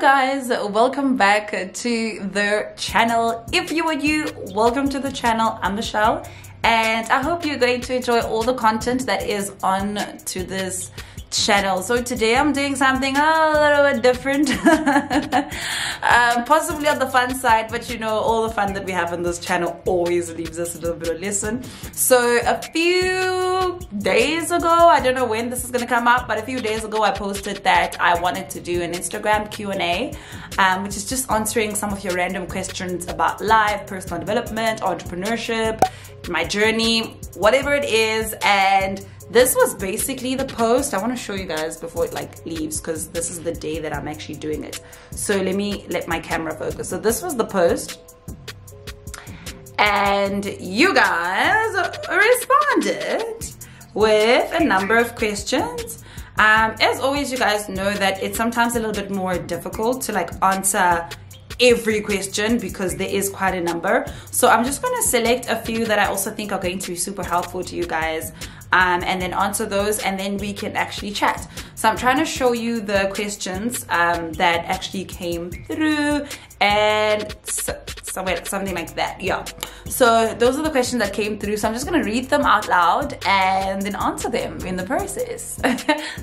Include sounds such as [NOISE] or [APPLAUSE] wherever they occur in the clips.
guys welcome back to the channel. If you are new welcome to the channel. I'm michelle and i hope you're going to enjoy all the content that is on to this channel. So today i'm doing something a little bit different. [LAUGHS] Um, possibly on the fun side but you know all the fun that we have on this channel always leaves us a little bit of lesson so a few days ago. I don't know when this is going to come up but a few days ago i posted that i wanted to do an instagram q&a um, which is just answering some of your random questions about life personal development entrepreneurship my journey whatever it is. And this was basically the post. I want to show you guys before it like leaves because this is the day that i'm actually doing it. So let me let my camera focus. So this was the post. And you guys responded with a number of questions um, as always you guys know that it's sometimes a little bit more difficult to like answer every question because there is quite a number so i'm just going to select a few that i also think are going to be super helpful to you guys um, and then answer those and then we can actually chat. So I'm trying to show you the questions um, that actually came through and so, somewhere something like that yeah. So those are the questions that came through. So i'm just going to read them out loud and then answer them in the process. [LAUGHS]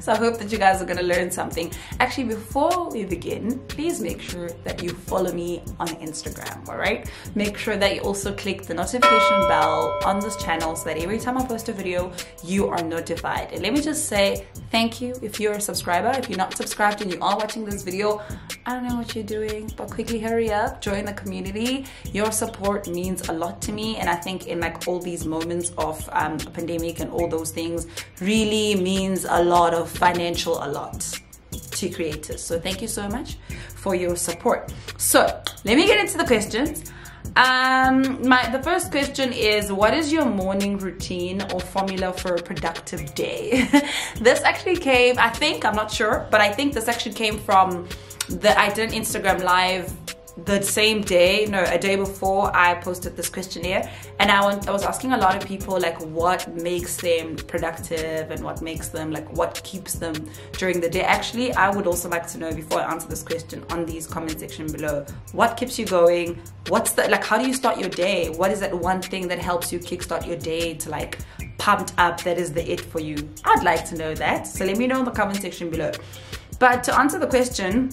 So i hope that you guys are going to learn something. Actually before we begin please make sure that you follow me on instagram all right? Make sure that you also click the notification bell on this channel so that every time i post a video you are notified. And let me just say thank you if you're a subscriber. If you're not subscribed and you are watching this video i don't know what you're doing but quickly hurry up, join the community. Your support means a lot to me. And I think in like all these moments of um, pandemic and all those things really means a lot of financial a lot to creators. So thank you so much for your support. So let me get into the questions. Um, my the first question is what is your morning routine or formula for a productive day? [LAUGHS] this actually came, I think, I'm not sure, but I think this actually came from the I did an Instagram live the same day, no, a day before I posted this questionnaire, and I, went, I was asking a lot of people like what makes them productive and what makes them like what keeps them during the day. Actually, I would also like to know before I answer this question on these comment section below, what keeps you going? What's the like? How do you start your day? What is that one thing that helps you kickstart your day to like pumped up? That is the it for you. I'd like to know that. So let me know in the comment section below. But to answer the question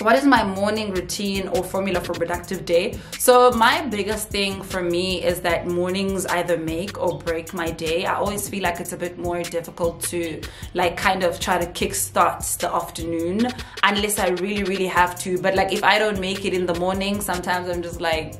what is my morning routine or formula for productive day? So my biggest thing for me is that mornings either make or break my day. I always feel like it's a bit more difficult to like kind of try to kickstart the afternoon unless i really really have to. But like if i don't make it in the morning sometimes i'm just like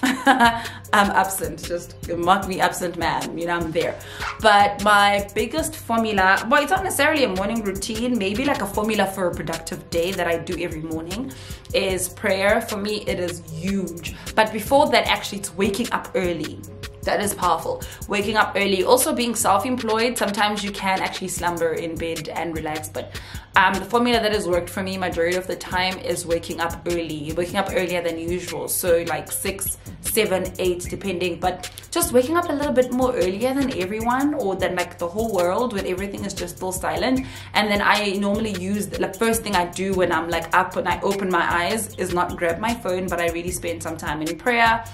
[LAUGHS] I'm absent, just mark me absent man, you know, I'm there. But my biggest formula, well, it's not necessarily a morning routine, maybe like a formula for a productive day that I do every morning is prayer. For me, it is huge. But before that, actually, it's waking up early that is powerful. Waking up early also being self-employed sometimes you can actually slumber in bed and relax but um, the formula that has worked for me majority of the time is waking up early. Waking up earlier than usual. So like six seven eight depending but just waking up a little bit more earlier than everyone or than like the whole world when everything is just still silent. And then i normally use the like, first thing i do when i'm like up and i open my eyes is not grab my phone but i really spend some time in prayer.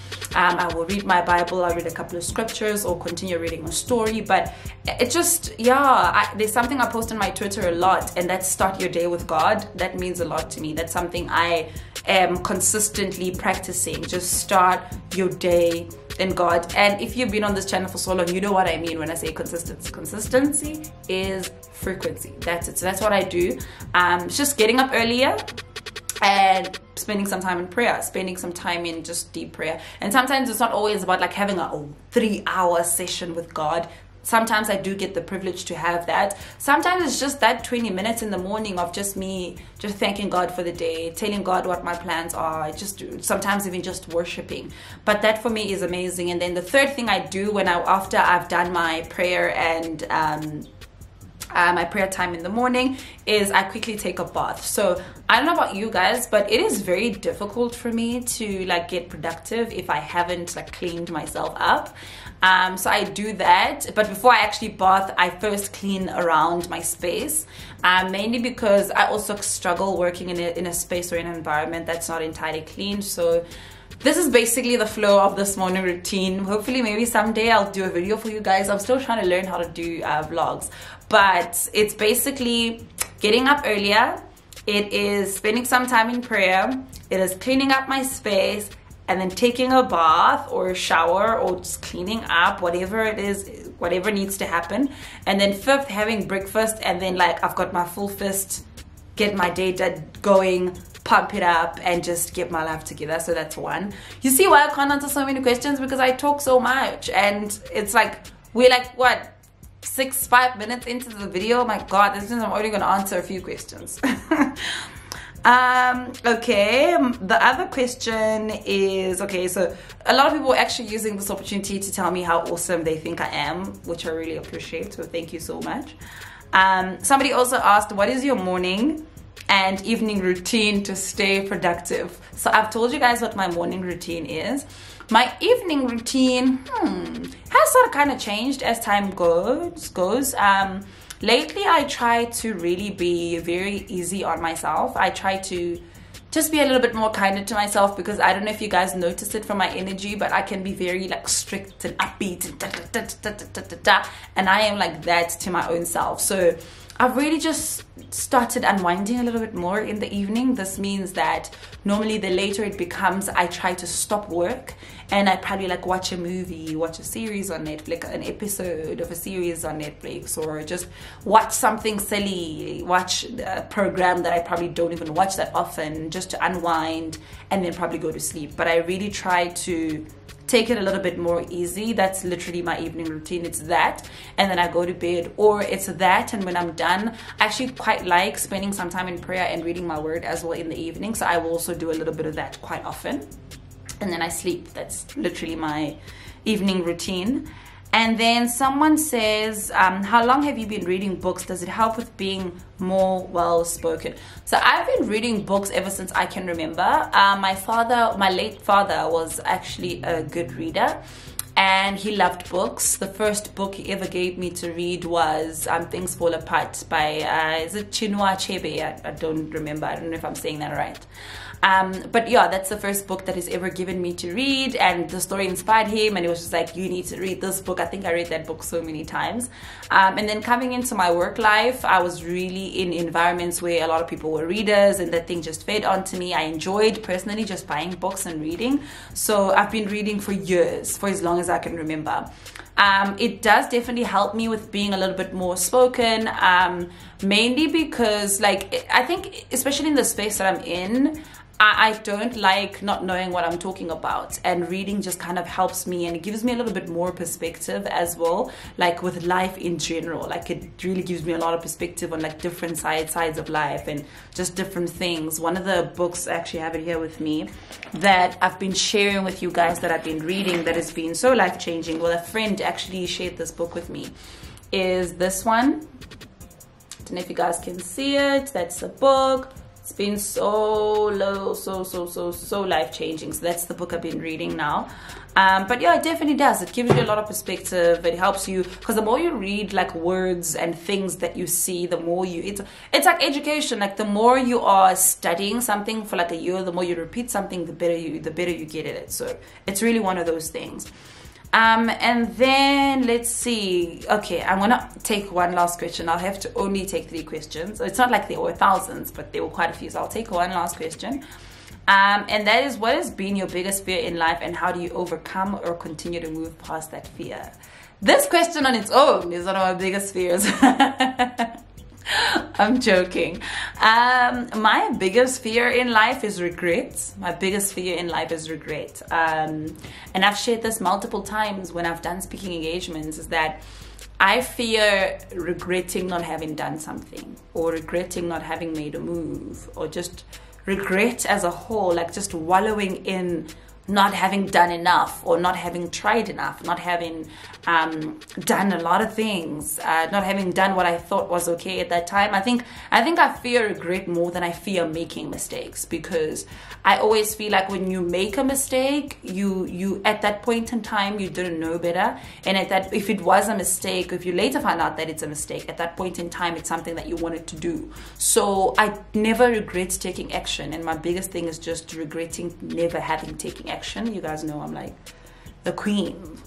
Um, i will read my bible i read a couple of scriptures or continue reading a story but it just yeah I, there's something i post on my twitter a lot and that's start your day with god. That means a lot to me. That's something i am consistently practicing just start your day in God. And if you've been on this channel for so long, you know what I mean when I say consistency. Consistency is frequency. That's it. So that's what I do. Um, just getting up earlier and spending some time in prayer, spending some time in just deep prayer. And sometimes it's not always about like having a three hour session with God sometimes I do get the privilege to have that. Sometimes it's just that 20 minutes in the morning of just me just thanking God for the day, telling God what my plans are, just sometimes even just worshiping. But that for me is amazing. And then the third thing I do when I after I've done my prayer and um, uh, my prayer time in the morning is I quickly take a bath. So I don't know about you guys, but it is very difficult for me to like get productive if I haven't like cleaned myself up. Um, so I do that, but before I actually bath, I first clean around my space, um, mainly because I also struggle working in a, in a space or in an environment that's not entirely clean. So this is basically the flow of this morning routine. Hopefully, maybe someday I'll do a video for you guys. I'm still trying to learn how to do uh, vlogs, but it's basically getting up earlier. It is spending some time in prayer. It is cleaning up my space and then taking a bath or a shower or just cleaning up, whatever it is, whatever needs to happen. And then fifth, having breakfast and then like I've got my full fist, get my day going, pump it up and just get my life together. So that's one. You see why I can't answer so many questions? Because I talk so much and it's like, we're like, what, six, five minutes into the video? My God, this means I'm only gonna answer a few questions. [LAUGHS] um okay the other question is okay so a lot of people are actually using this opportunity to tell me how awesome they think i am which i really appreciate so thank you so much um somebody also asked what is your morning and evening routine to stay productive. So I've told you guys what my morning routine is. My evening routine hmm, has sort of kind of changed as time goes. goes. Um, lately, I try to really be very easy on myself. I try to just be a little bit more kinder to myself because I don't know if you guys notice it from my energy, but I can be very like strict and upbeat and da, da, da, and I am like that to my own self. So I've really just started unwinding a little bit more in the evening. This means that normally the later it becomes, I try to stop work and I probably like watch a movie, watch a series on Netflix, an episode of a series on Netflix, or just watch something silly, watch a program that I probably don't even watch that often just to unwind and then probably go to sleep. But I really try to take it a little bit more easy. That's literally my evening routine. It's that, and then I go to bed, or it's that, and when I'm done, I actually quite like spending some time in prayer and reading my word as well in the evening. So I will also do a little bit of that quite often, and then I sleep. That's literally my evening routine. And then someone says, um, How long have you been reading books? Does it help with being more well spoken? So I've been reading books ever since I can remember. Uh, my father, my late father, was actually a good reader and he loved books. The first book he ever gave me to read was um, Things Fall Apart by, uh, is it Chinua Achebe? I, I, don't remember. I don't know if I'm saying that right. Um, but yeah, that's the first book that he's ever given me to read, and the story inspired him, and he was just like, "You need to read this book." I think I read that book so many times. Um, and then coming into my work life, I was really in environments where a lot of people were readers, and that thing just fed onto me. I enjoyed personally just buying books and reading, so I've been reading for years, for as long as I can remember. Um, it does definitely help me with being a little bit more spoken, um, mainly because, like, I think, especially in the space that I'm in, I, I don't like not knowing what I'm talking about, and reading just kind of helps me and it gives me a little bit more perspective as well, like with life in general. Like it really gives me a lot of perspective on like different sides sides of life and just different things. One of the books I actually have it here with me that I've been sharing with you guys that I've been reading that has been so life changing. Well, a friend actually shared this book with me. Is this one? I Don't know if you guys can see it. That's a book it's been so low so so so so life changing so that's the book i've been reading now. Um, but yeah it definitely does. It gives you a lot of perspective. It helps you because the more you read like words and things that you see the more you it's it's like education. Like the more you are studying something for like a year the more you repeat something the better you the better you get at it. So it's really one of those things um, and then let's see. Okay, I'm gonna take one last question. I'll have to only take three questions. It's not like there were thousands, but there were quite a few. So I'll take one last question. Um, and that is what has been your biggest fear in life and how do you overcome or continue to move past that fear? This question on its own is one of my biggest fears. [LAUGHS] [LAUGHS] I'm joking. Um, my biggest fear in life is regret. My biggest fear in life is regret. Um, and I've shared this multiple times when I've done speaking engagements is that I fear regretting not having done something or regretting not having made a move or just regret as a whole, like just wallowing in not having done enough or not having tried enough, not having um, done a lot of things, uh, not having done what I thought was okay at that time. I think I think I fear regret more than I fear making mistakes because I always feel like when you make a mistake, you you at that point in time you didn't know better, and at that if it was a mistake, if you later find out that it's a mistake, at that point in time it's something that you wanted to do. So I never regret taking action, and my biggest thing is just regretting never having taken action. You guys know I'm like the queen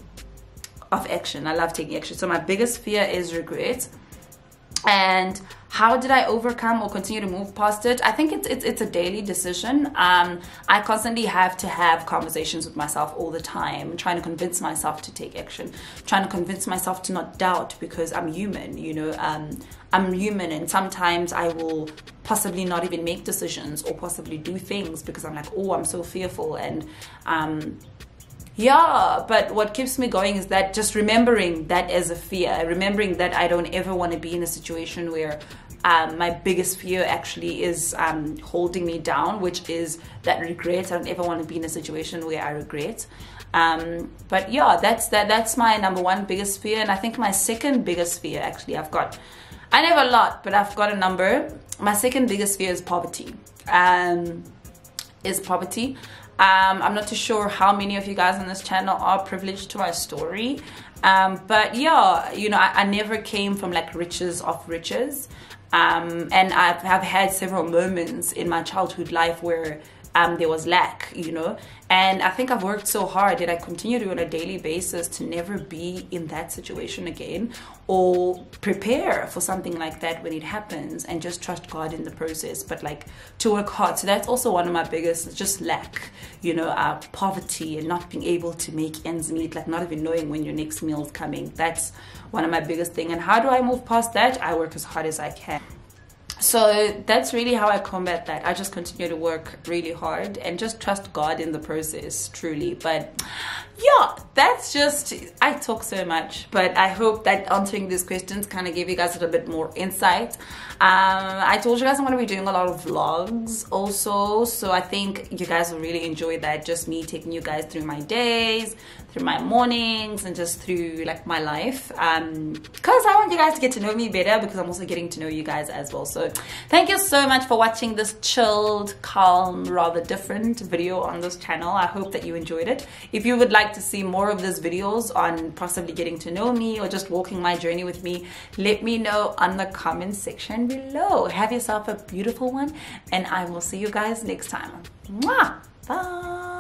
of action. I love taking action. So my biggest fear is regret. And how did I overcome or continue to move past it? I think it's it's, it's a daily decision. Um, I constantly have to have conversations with myself all the time, trying to convince myself to take action, trying to convince myself to not doubt because I'm human. You know, um, I'm human, and sometimes I will possibly not even make decisions or possibly do things because I'm like, oh, I'm so fearful and. Um, yeah, but what keeps me going is that just remembering that as a fear, remembering that I don't ever want to be in a situation where um, my biggest fear actually is um, holding me down, which is that regret. I don't ever want to be in a situation where I regret. Um, but yeah, that's that. That's my number one biggest fear, and I think my second biggest fear actually I've got. I have a lot, but I've got a number. My second biggest fear is poverty. Um, is poverty. Um, I'm not too sure how many of you guys on this channel are privileged to my story. Um, but yeah, you know, I, I, never came from like riches of riches. Um, and I've, I've had several moments in my childhood life where um, there was lack, you know. And I think I've worked so hard that I continue to on a daily basis to never be in that situation again or prepare for something like that when it happens and just trust God in the process. But like to work hard. So that's also one of my biggest, just lack, you know, uh, poverty and not being able to make ends meet, like not even knowing when your next meal is coming. That's one of my biggest thing. And how do I move past that? I work as hard as I can so that's really how I combat that. I just continue to work really hard and just trust God in the process, truly. But yeah, that's just, I talk so much, but I hope that answering these questions kind of gave you guys a little bit more insight. Um, I told you guys I'm going to be doing a lot of vlogs also, so I think you guys will really enjoy that. Just me taking you guys through my days, through my mornings, and just through like my life. Um, because I want you guys to get to know me better because I'm also getting to know you guys as well. So thank you so much for watching this chilled, calm, rather different video on this channel. I hope that you enjoyed it. If you would like to see more of these videos on possibly getting to know me or just walking my journey with me, let me know on the comment section below. Have yourself a beautiful one and I will see you guys next time. Mwah! Bye!